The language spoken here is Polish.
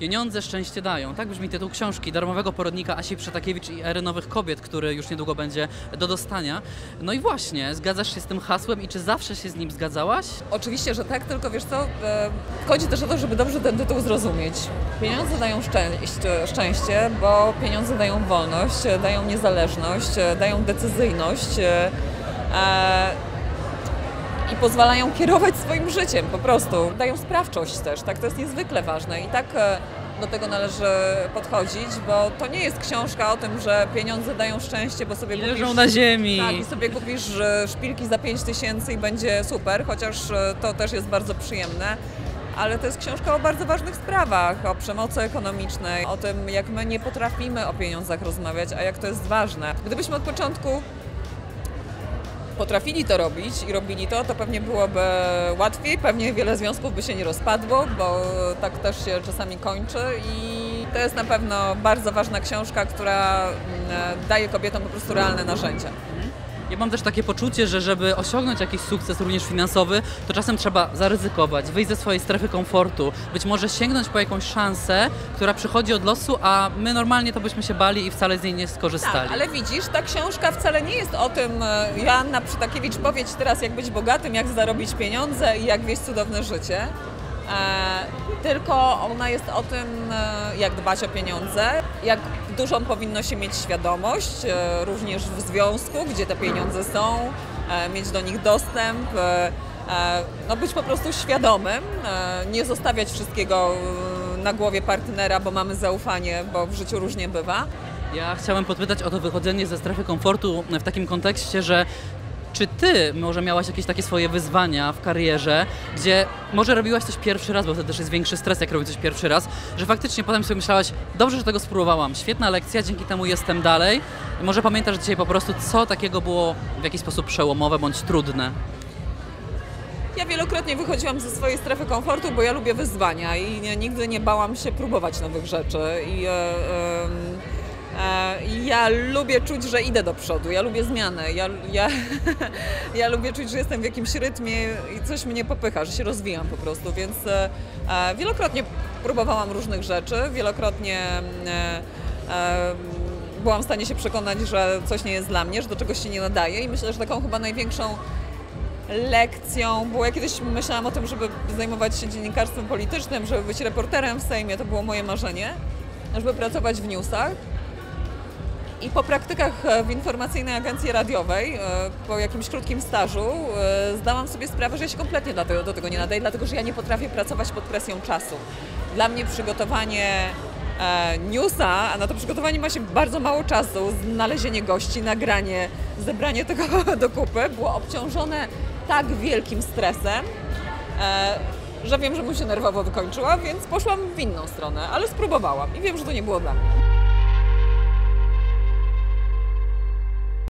Pieniądze szczęście dają. Tak brzmi tytuł książki darmowego porodnika Asi Przetakiewicz i ery nowych kobiet, który już niedługo będzie do dostania. No i właśnie, zgadzasz się z tym hasłem i czy zawsze się z nim zgadzałaś? Oczywiście, że tak, tylko wiesz co, e, chodzi też o to, żeby dobrze ten tytuł zrozumieć. Pieniądze dają szczęście, bo pieniądze dają wolność, dają niezależność, dają decyzyjność e, i pozwalają kierować swoim życiem po prostu. Dają sprawczość też, tak, to jest niezwykle ważne i tak e, do tego należy podchodzić, bo to nie jest książka o tym, że pieniądze dają szczęście, bo sobie I kupisz... leżą na ziemi. Tak, i sobie kupisz e, szpilki za 5 tysięcy i będzie super, chociaż e, to też jest bardzo przyjemne. Ale to jest książka o bardzo ważnych sprawach, o przemocy ekonomicznej, o tym, jak my nie potrafimy o pieniądzach rozmawiać, a jak to jest ważne. Gdybyśmy od początku potrafili to robić i robili to, to pewnie byłoby łatwiej, pewnie wiele związków by się nie rozpadło, bo tak też się czasami kończy i to jest na pewno bardzo ważna książka, która mm, daje kobietom po prostu realne narzędzia. Ja mam też takie poczucie, że żeby osiągnąć jakiś sukces również finansowy, to czasem trzeba zaryzykować, wyjść ze swojej strefy komfortu, być może sięgnąć po jakąś szansę, która przychodzi od losu, a my normalnie to byśmy się bali i wcale z niej nie skorzystali. Tak, ale widzisz, ta książka wcale nie jest o tym, e, Joanna Przytakiewicz powie Ci teraz, jak być bogatym, jak zarobić pieniądze i jak wieść cudowne życie. E, tylko ona jest o tym, e, jak dbać o pieniądze, jak dużą powinno się mieć świadomość, e, również w związku, gdzie te pieniądze są, mieć do nich dostęp, no być po prostu świadomym, nie zostawiać wszystkiego na głowie partnera, bo mamy zaufanie, bo w życiu różnie bywa. Ja chciałem podpytać o to wychodzenie ze strefy komfortu w takim kontekście, że czy ty może miałaś jakieś takie swoje wyzwania w karierze, gdzie może robiłaś coś pierwszy raz, bo wtedy też jest większy stres, jak robisz coś pierwszy raz, że faktycznie potem sobie myślałaś, dobrze, że tego spróbowałam, świetna lekcja, dzięki temu jestem dalej. Może pamiętasz dzisiaj po prostu, co takiego było w jakiś sposób przełomowe bądź trudne? Ja wielokrotnie wychodziłam ze swojej strefy komfortu, bo ja lubię wyzwania i nigdy nie bałam się próbować nowych rzeczy. I, e, ja lubię czuć, że idę do przodu, ja lubię zmiany, ja, ja, ja lubię czuć, że jestem w jakimś rytmie i coś mnie popycha, że się rozwijam po prostu, więc e, e, wielokrotnie próbowałam różnych rzeczy, wielokrotnie e, e, byłam w stanie się przekonać, że coś nie jest dla mnie, że do czegoś się nie nadaje. I myślę, że taką chyba największą lekcją, bo ja kiedyś myślałam o tym, żeby zajmować się dziennikarstwem politycznym, żeby być reporterem w Sejmie, to było moje marzenie, żeby pracować w newsach. I po praktykach e, w informacyjnej agencji radiowej, e, po jakimś krótkim stażu, e, zdałam sobie sprawę, że ja się kompletnie do tego, nie nadaję, dlatego że ja nie potrafię pracować pod presją czasu. Dla mnie przygotowanie newsa, a na to przygotowanie ma się bardzo mało czasu, znalezienie gości, nagranie, zebranie tego do kupy, było obciążone tak wielkim stresem, że wiem, że mu się nerwowo wykończyła, więc poszłam w inną stronę, ale spróbowałam i wiem, że to nie było dla mnie.